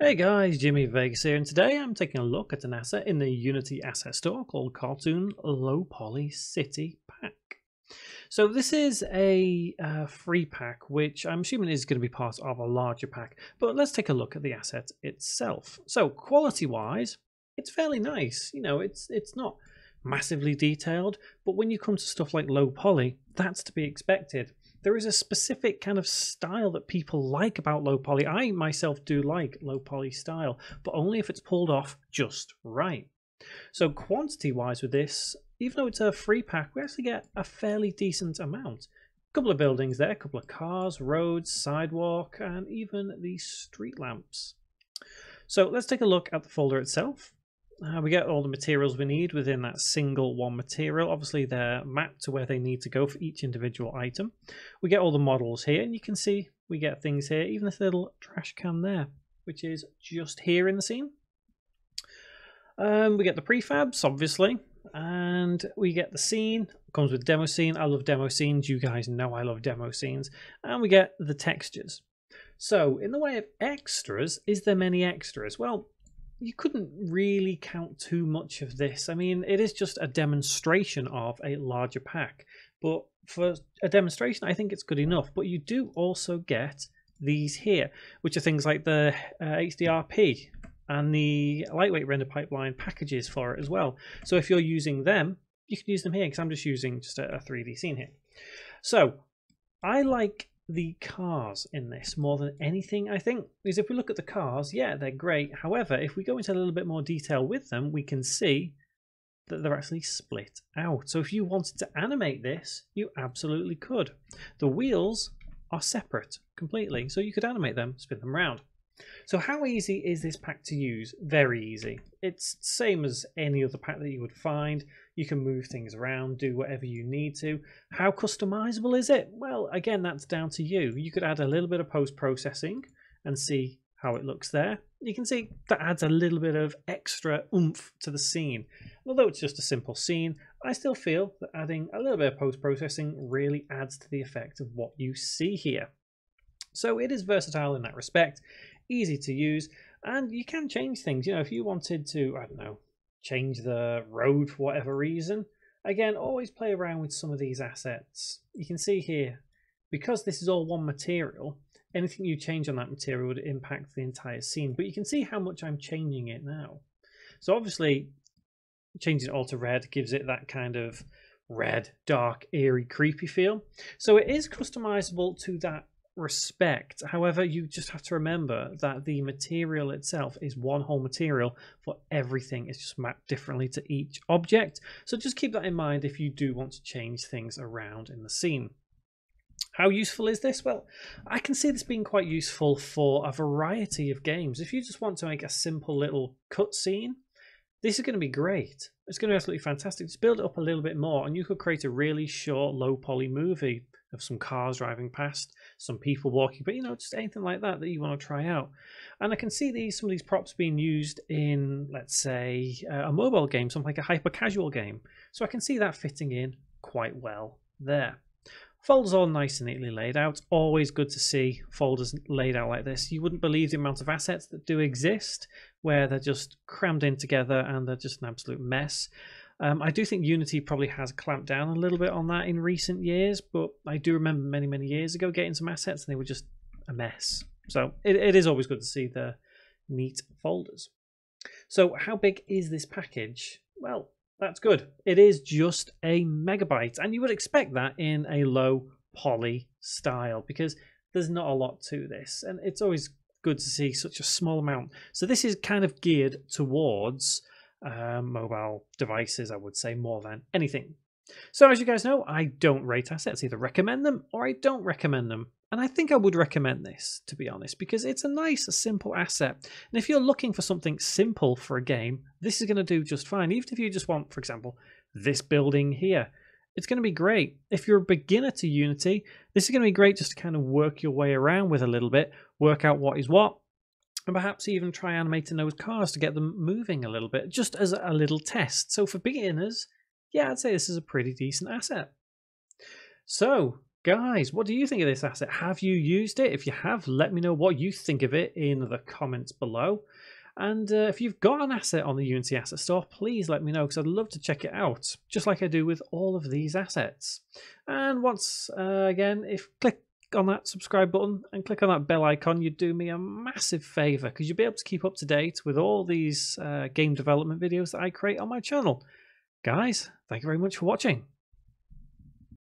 Hey guys, Jimmy Vegas here, and today I'm taking a look at an asset in the Unity asset store called Cartoon Low Poly City Pack. So this is a uh, free pack, which I'm assuming is going to be part of a larger pack, but let's take a look at the asset itself. So quality-wise, it's fairly nice. You know, it's it's not massively detailed, but when you come to stuff like low poly, that's to be expected there is a specific kind of style that people like about low poly. I myself do like low poly style, but only if it's pulled off just right. So quantity wise with this, even though it's a free pack, we actually get a fairly decent amount. A couple of buildings there, a couple of cars, roads, sidewalk, and even the street lamps. So let's take a look at the folder itself. Uh, we get all the materials we need within that single one material. Obviously, they're mapped to where they need to go for each individual item. We get all the models here, and you can see we get things here, even this little trash can there, which is just here in the scene. Um, we get the prefabs, obviously, and we get the scene. It comes with demo scene. I love demo scenes. You guys know I love demo scenes. And we get the textures. So, in the way of extras, is there many extras? Well, you couldn't really count too much of this. I mean, it is just a demonstration of a larger pack, but for a demonstration, I think it's good enough. But you do also get these here, which are things like the uh, HDRP and the lightweight render pipeline packages for it as well. So if you're using them, you can use them here because I'm just using just a, a 3D scene here. So I like the cars in this more than anything, I think. Is if we look at the cars, yeah, they're great. However, if we go into a little bit more detail with them, we can see that they're actually split out. So if you wanted to animate this, you absolutely could. The wheels are separate completely, so you could animate them, spin them around. So how easy is this pack to use? Very easy. It's same as any other pack that you would find. You can move things around, do whatever you need to. How customizable is it? Well, again, that's down to you. You could add a little bit of post-processing and see how it looks there. You can see that adds a little bit of extra oomph to the scene. Although it's just a simple scene, I still feel that adding a little bit of post-processing really adds to the effect of what you see here. So it is versatile in that respect easy to use, and you can change things. You know, if you wanted to, I don't know, change the road for whatever reason, again, always play around with some of these assets. You can see here, because this is all one material, anything you change on that material would impact the entire scene. But you can see how much I'm changing it now. So obviously, changing it all to red gives it that kind of red, dark, eerie, creepy feel. So it is customizable to that respect. However, you just have to remember that the material itself is one whole material for everything. It's just mapped differently to each object. So just keep that in mind if you do want to change things around in the scene. How useful is this? Well, I can see this being quite useful for a variety of games. If you just want to make a simple little cutscene, this is going to be great. It's going to be absolutely fantastic. Just build it up a little bit more and you could create a really short, low poly movie of some cars driving past, some people walking, but you know, just anything like that that you want to try out. And I can see these some of these props being used in, let's say, a mobile game, something like a hyper casual game. So I can see that fitting in quite well there. Folders all nice and neatly laid out. Always good to see folders laid out like this. You wouldn't believe the amount of assets that do exist where they're just crammed in together and they're just an absolute mess. Um, I do think Unity probably has clamped down a little bit on that in recent years, but I do remember many, many years ago getting some assets and they were just a mess. So it, it is always good to see the neat folders. So how big is this package? Well, that's good. It is just a megabyte, and you would expect that in a low poly style because there's not a lot to this, and it's always good to see such a small amount. So this is kind of geared towards um, mobile devices, I would say, more than anything. So, as you guys know, I don't rate assets, either recommend them or I don't recommend them. And I think I would recommend this, to be honest, because it's a nice, simple asset. And if you're looking for something simple for a game, this is going to do just fine. Even if you just want, for example, this building here, it's going to be great. If you're a beginner to Unity, this is going to be great just to kind of work your way around with a little bit, work out what is what, and perhaps even try animating those cars to get them moving a little bit, just as a little test. So for beginners, yeah, I'd say this is a pretty decent asset. So guys, what do you think of this asset? Have you used it? If you have, let me know what you think of it in the comments below. And uh, if you've got an asset on the Unity Asset Store, please let me know because I'd love to check it out, just like I do with all of these assets. And once uh, again, if click on that subscribe button and click on that bell icon, you'd do me a massive favor because you'll be able to keep up to date with all these uh, game development videos that I create on my channel. Guys, thank you very much for watching.